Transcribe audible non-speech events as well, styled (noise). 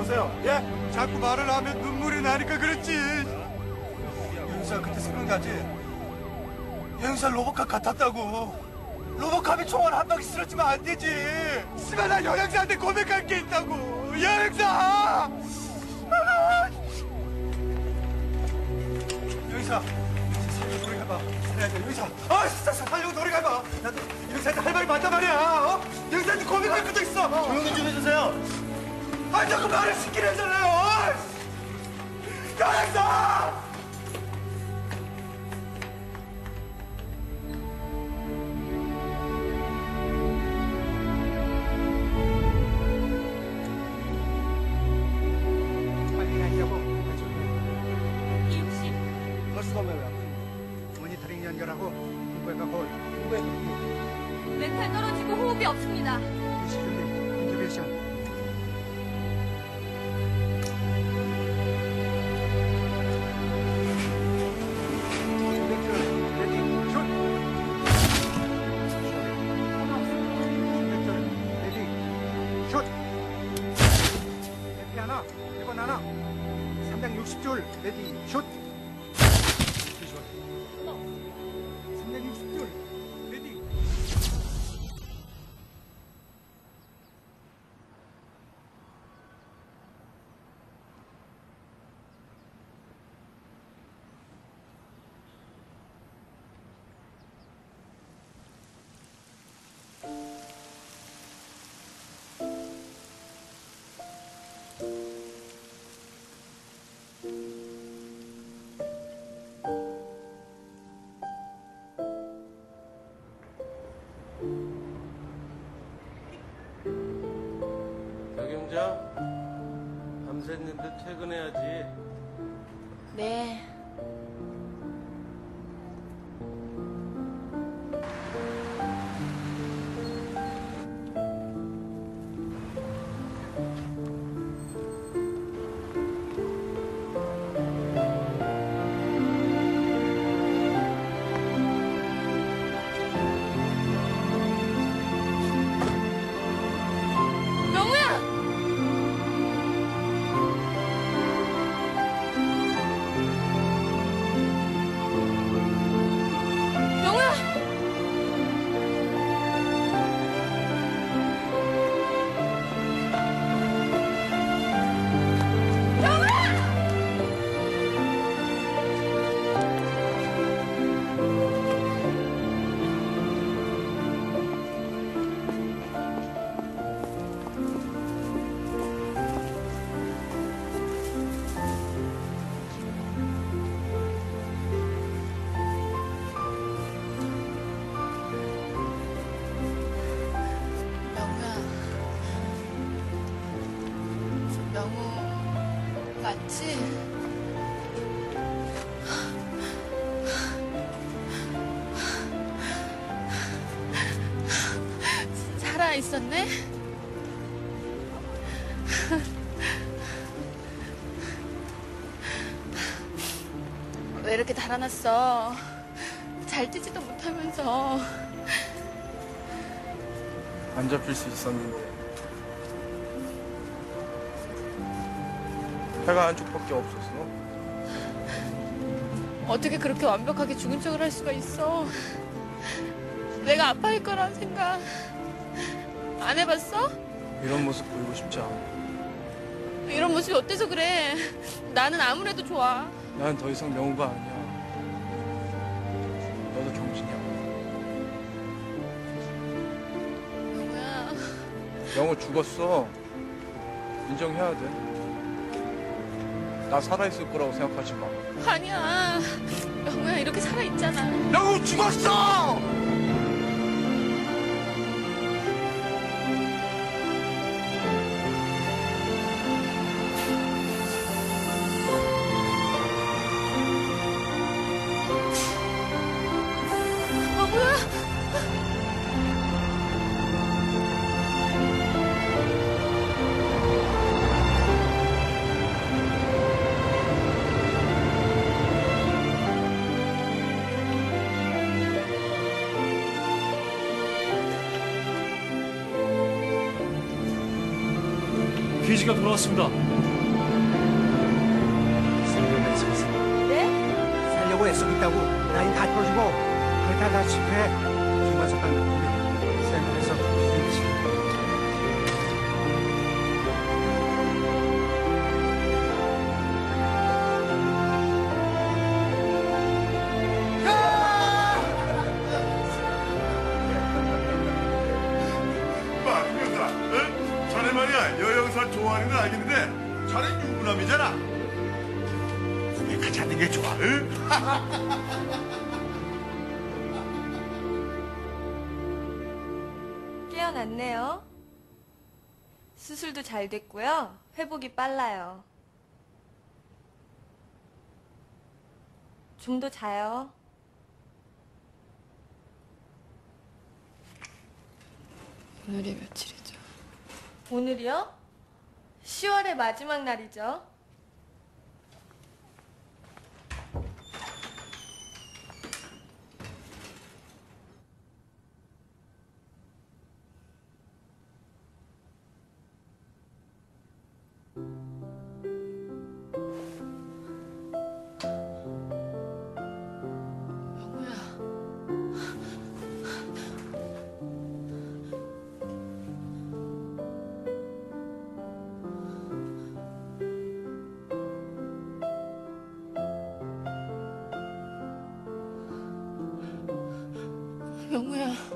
보세요. 예? 자꾸 말을 하면 눈물이 나니까 그렇지. 영사 그때 생각나지? 영사 로봇캅 같았다고. 로봇캅이 총알 한 방에 쓰러지면 안 되지. 씨발 나 여행사한테 고백할 게 있다고. 여행사! 아! 여기서 살려고 노력해봐. 살려야 돼, 여기서. 아, 진짜 살려고 노력해봐. 나도 여기서한테 할 말이 많단 말이야. 어? 여기서한테 고백할 것도 있어. 조용히 좀 해주세요. 아, 자꾸 말을 시키려잖아요. 왜 모니터링 연결하고 공부해가고 공부해 멘탈 떨어지고 호흡이 없습니다. 슛 레디 하나 이번 하나. 360줄 레디 슛360 这个呢。 명우, 맞지? 살아 있었네? 왜 이렇게 달아났어? 잘 뛰지도 못하면서. 안 잡힐 수 있었는데 해가 한쪽밖에 없었어 어떻게 그렇게 완벽하게 죽은 척을 할 수가 있어? 내가 아파할 거란 생각 안 해봤어? 이런 모습 보이고 싶지 않아 이런 모습이 어때서 그래? 나는 아무래도 좋아. 난 더 이상 명우가 아니야 너도 경진이야 명우야, 명우 죽었어 인정해야 돼 나 살아있을 거라고 생각하지 마 아니야. 명우야 이렇게 살아 있잖아. 명우 죽었어! 돼지가 돌아왔습니다. 살려고 애쓰고 있어. 네? 살려고 애쓰고 있다고. 라인 다 풀어주고, 그렇다 다 실패해. 김만석 강 (laughs) 깨어났네요. 수술도 잘 됐고요. 회복이 빨라요. 좀 더 자요. 오늘이 며칠이죠? 오늘이요? 10월의 마지막 날이죠. 영우야.